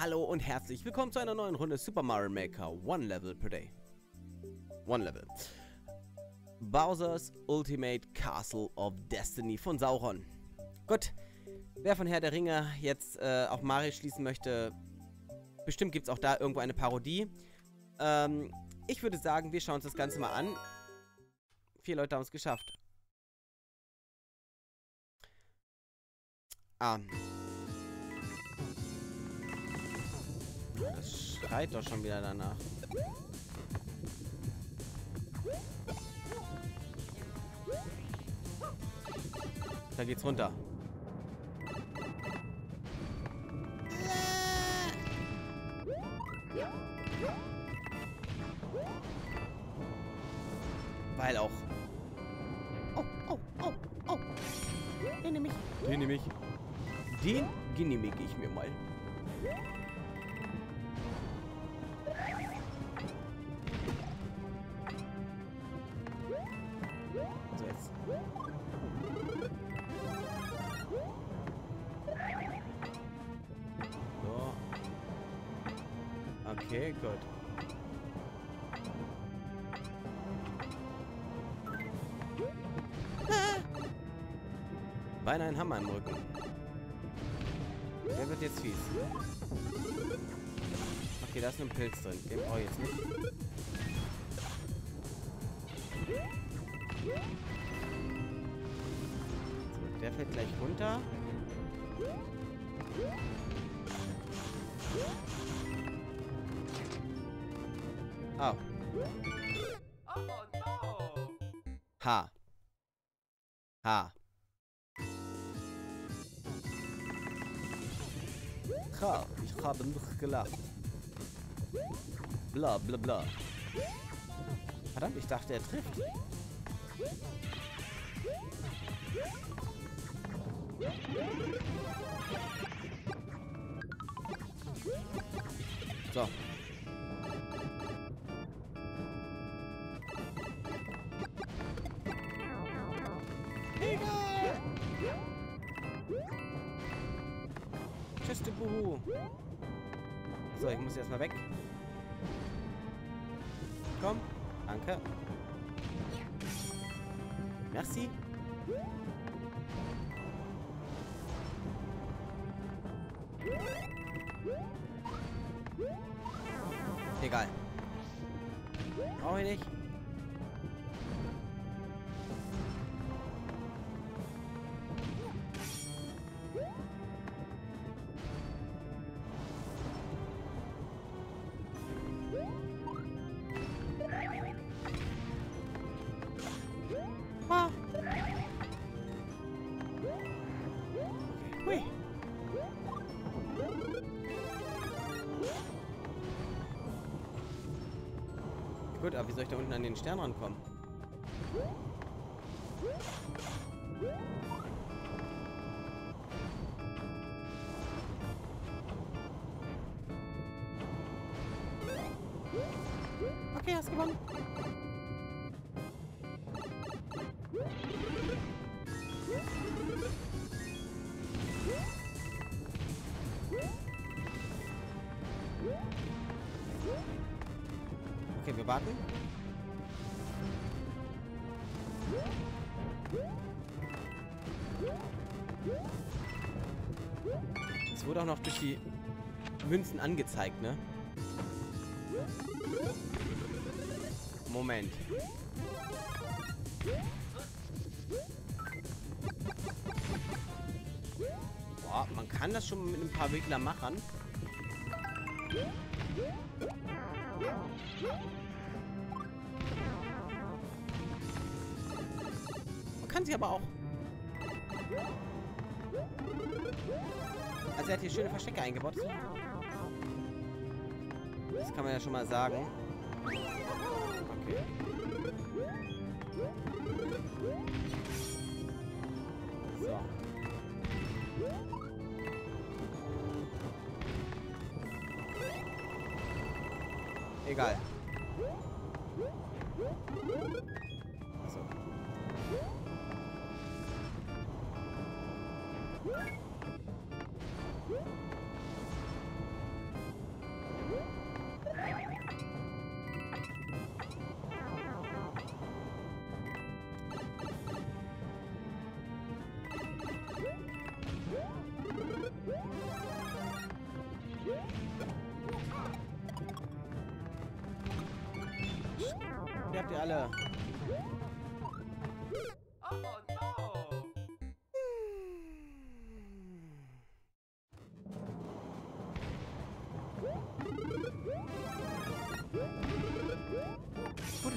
Hallo und herzlich willkommen zu einer neuen Runde Super Mario Maker One Level per Day. One Level. Bowser's Ultimate Castle of Destiny von Sauron. Gut, wer von Herr der Ringe jetzt äh, auch Mario schließen möchte, bestimmt gibt es auch da irgendwo eine Parodie. Ähm, ich würde sagen, wir schauen uns das Ganze mal an. Vier Leute haben es geschafft. Ah. Das schreit doch schon wieder danach. Da geht's runter. Weil auch. Oh, oh, oh, oh. Den nehme ich. Den nehme ich. Den genehmige ich mir mal. Okay, gut. Beinahe ein Hammer im Rücken. Der wird jetzt fies. Okay, da ist ein Pilz drin. Den brauche ich jetzt nicht. So, der fällt gleich runter. Oh. Oh no! Ha. Ha. Ha, ich habe nicht gelacht. Bla bla bla. Verdammt, ich dachte, er trifft. So. Buhu. So, ich muss erstmal weg. Komm. Danke. Merci. Egal. Brauche ich nicht. Gut, aber wie soll ich da unten an den Stern rankommen? Okay, hast gewonnen. Warten. Es wurde auch noch durch die Münzen angezeigt, ne? Moment. Boah, man kann das schon mit ein paar Wickler machen. Kann sie aber auch. Also er hat hier schöne Verstecke eingebaut. Das kann man ja schon mal sagen. Okay. So. Egal. Ihr habt ihr alle?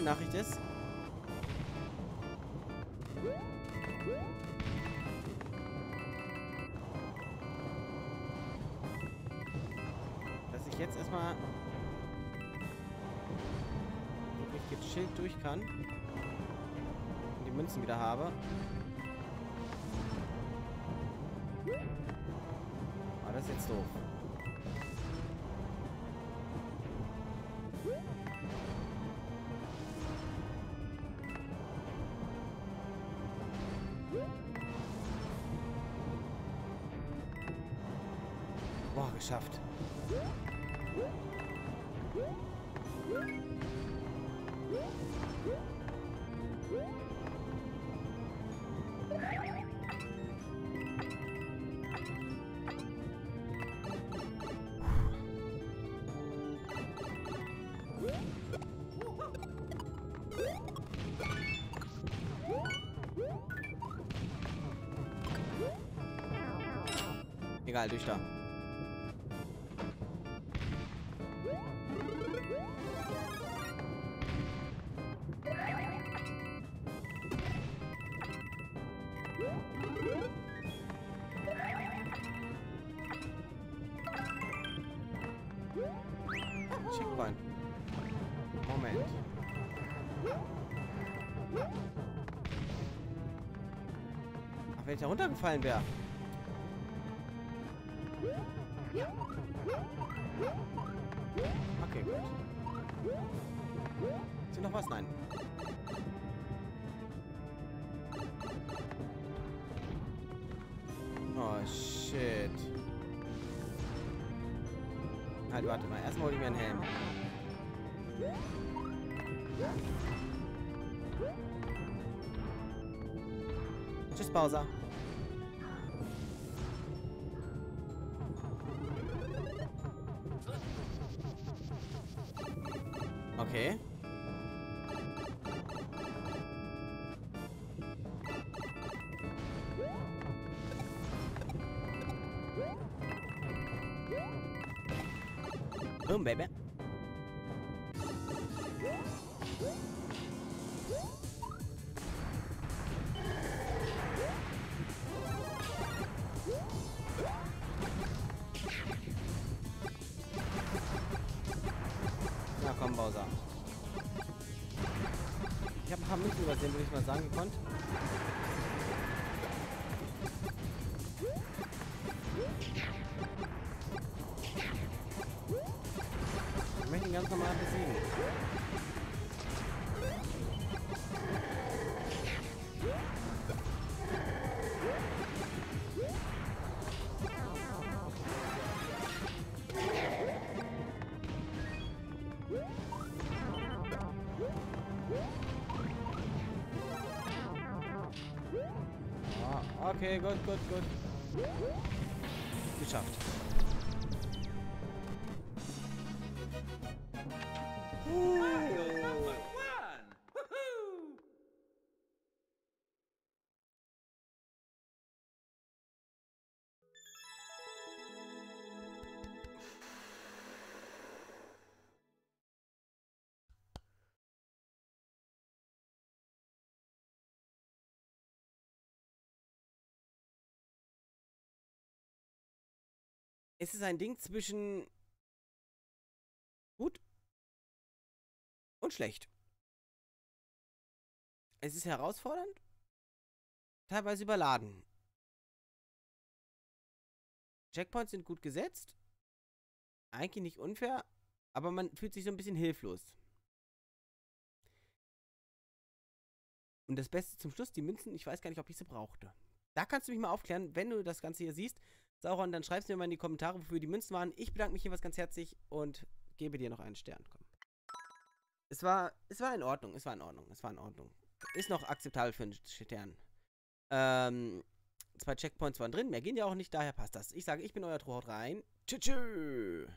Gute Nachricht ist, dass ich jetzt erstmal wirklich gechillt durch kann und die Münzen wieder habe. Aber das ist jetzt doof. Geschafft. Egal, durch da. Moment. Ach, wenn ich da runtergefallen wäre. Okay, gut. Ist hier noch was? Nein. Oh, shit. Halt, warte mal. Erstmal hol ich mir einen Helm. Tschüss, Bowser. Okay. Boom, baby. Na komm, Bowser. Ich habe ein paar Münzen übersehen, würde ich mal sagen, gekonnt. Ich möchte ihn ganz normal besiegen. Okay, gut, gut, gut. Geschafft. Es ist ein Ding zwischen gut und schlecht. Es ist herausfordernd, teilweise überladen. Checkpoints sind gut gesetzt. Eigentlich nicht unfair, aber man fühlt sich so ein bisschen hilflos. Und das Beste zum Schluss, die Münzen, ich weiß gar nicht, ob ich sie brauchte. Da kannst du mich mal aufklären, wenn du das Ganze hier siehst. Sauron, dann schreibst du mir mal in die Kommentare, wofür die Münzen waren. Ich bedanke mich jeweils ganz herzlich und gebe dir noch einen Stern. Komm. Es war, es war in Ordnung, es war in Ordnung, es war in Ordnung. Ist noch akzeptabel für einen Stern. Ähm, zwei Checkpoints waren drin, mehr gehen ja auch nicht, daher passt das. Ich sage, ich bin euer Trohaut rein. Tschüss.